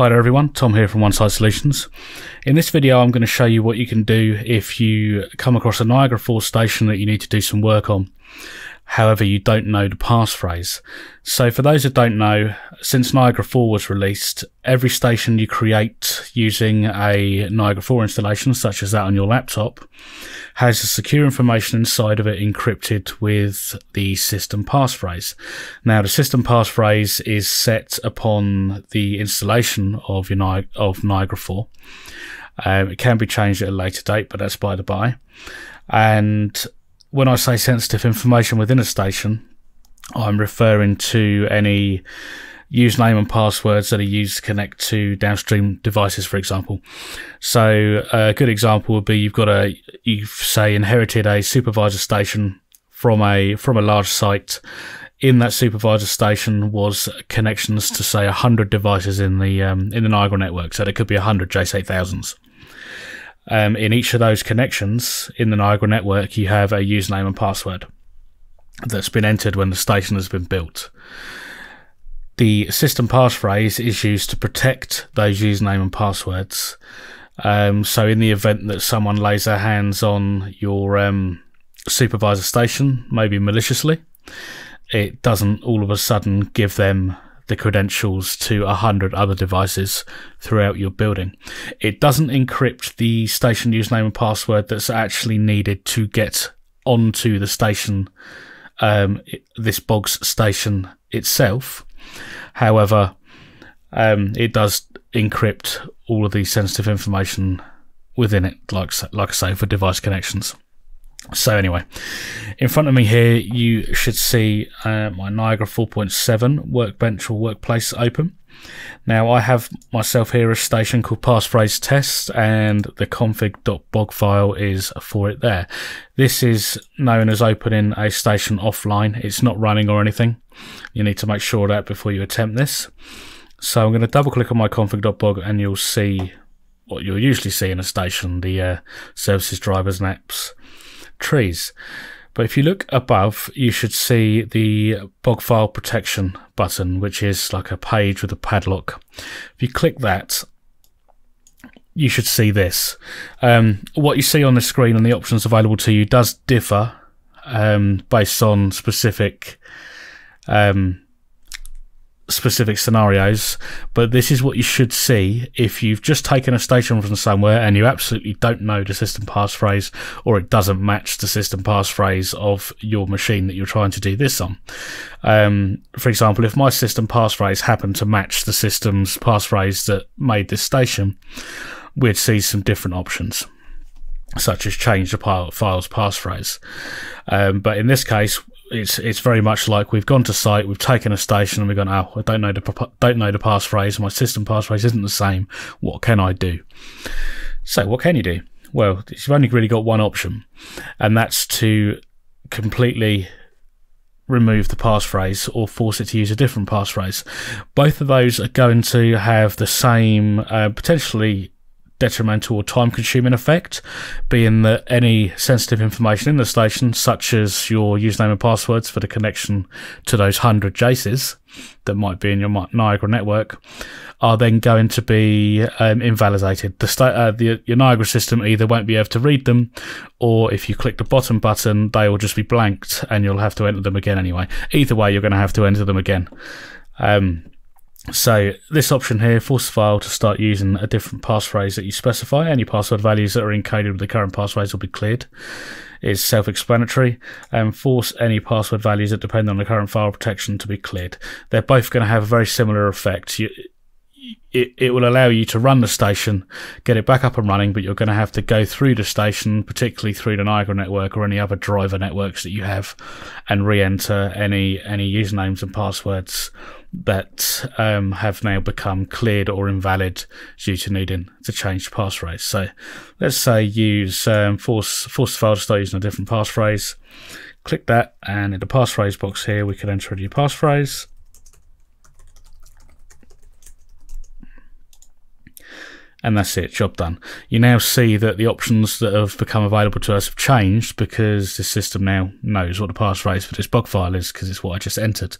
Hi there everyone, Tom here from Onesight Solutions. In this video I'm going to show you what you can do if you come across a Niagara 4 station that you need to do some work on. However, you don't know the passphrase. So for those that don't know, since Niagara 4 was released, every station you create using a Niagara 4 installation, such as that on your laptop, has the secure information inside of it encrypted with the system passphrase. Now, the system passphrase is set upon the installation of your Ni- of Niagara 4. Um, it can be changed at a later date, but that's by the by. And when I say sensitive information within a station, I'm referring to any username and passwords that are used to connect to downstream devices, for example. So a good example would be you've got a you've say inherited a supervisor station from a from a large site. In that supervisor station was connections to say hundred devices in the um, in the Niagara network. So there could be hundred JACE 8000s. Um, in each of those connections in the Niagara network, you have a username and password that's been entered when the station has been built. The system passphrase is used to protect those username and passwords. Um, so, in the event that someone lays their hands on your um, supervisor station, maybe maliciously, it doesn't all of a sudden give them the credentials to a hundred other devices throughout your building. It doesn't encrypt the station username and password that's actually needed to get onto the station, um, this Boggs station itself. However, um, it does encrypt all of the sensitive information within it, like like I say, for device connections. So anyway, in front of me here, you should see uh, my Niagara 4.7 workbench or workplace open. Now I have myself here a station called passphrase test and the config.bog file is for it there. This is known as opening a station offline. It's not running or anything. You need to make sure that before you attempt this. So I'm going to double click on my config.bog and you'll see what you'll usually see in a station, the uh, services, drivers and apps trees. But if you look above, you should see the bog file protection button, which is like a page with a padlock. If you click that, you should see this. Um, what you see on the screen and the options available to you does differ um, based on specific um, specific scenarios, but this is what you should see if you've just taken a station from somewhere and you absolutely don't know the system passphrase or it doesn't match the system passphrase of your machine that you're trying to do this on. Um, for example, if my system passphrase happened to match the system's passphrase that made this station, we'd see some different options such as change the file's passphrase. Um, but in this case, it's it's very much like we've gone to site, we've taken a station, and we've gone, oh, I don't know the don't know the passphrase. My system passphrase isn't the same. What can I do? So what can you do? Well, you've only really got one option, and that's to completely remove the passphrase or force it to use a different passphrase. Both of those are going to have the same uh, potentially detrimental or time consuming effect, being that any sensitive information in the station, such as your username and passwords for the connection to those 100 JACEs that might be in your Niagara network, are then going to be um, invalidated. The, sta- uh, the your Niagara system either won't be able to read them, or if you click the bottom button, they will just be blanked and you'll have to enter them again anyway. Either way, you're going to have to enter them again. Um, so this option here, force the file to start using a different passphrase that you specify. Any password values that are encoded with the current passphrase will be cleared. It's self-explanatory. And force any password values that depend on the current file protection to be cleared. They're both going to have a very similar effect. You, it, it will allow you to run the station, get it back up and running, but you're going to have to go through the station, particularly through the Niagara network or any other driver networks that you have, and re-enter any any usernames and passwords that um, have now become cleared or invalid due to needing to change passphrase. So let's say use um, force force the file to start using a different passphrase. Click that, and in the passphrase box here, we can enter a new passphrase. And that's it, job done. You now see that the options that have become available to us have changed because the system now knows what the passphrase for this bog file is because it's what I just entered.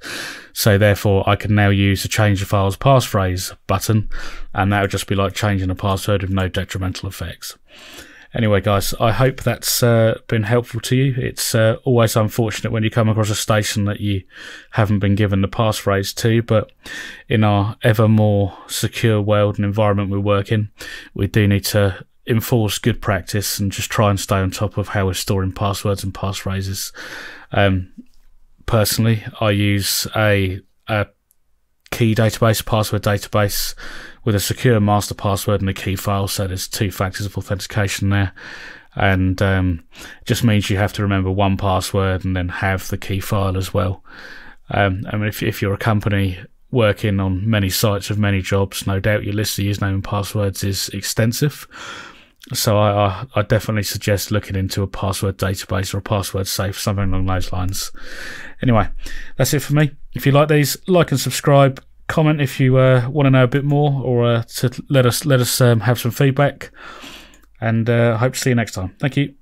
So therefore, I can now use the change the files passphrase button, and that would just be like changing a password with no detrimental effects. Anyway, guys, I hope that's uh, been helpful to you. It's uh, always unfortunate when you come across a station that you haven't been given the passphrase to, but in our ever more secure world and environment we work in, we do need to enforce good practice and just try and stay on top of how we're storing passwords and passphrases. Um, personally, I use a, a key database, password database with a secure master password and a key file. So there's two factors of authentication there. And um, just means you have to remember one password and then have the key file as well. Um, I mean, if, if you're a company working on many sites of many jobs, no doubt your list of username and passwords is extensive. So I, I, I, definitely suggest looking into a password database or a password safe, something along those lines. Anyway, that's it for me. If you like these, like and subscribe comment if you uh, want to know a bit more or uh, to let us let us um, have some feedback. And uh, hope to see you next time. Thank you.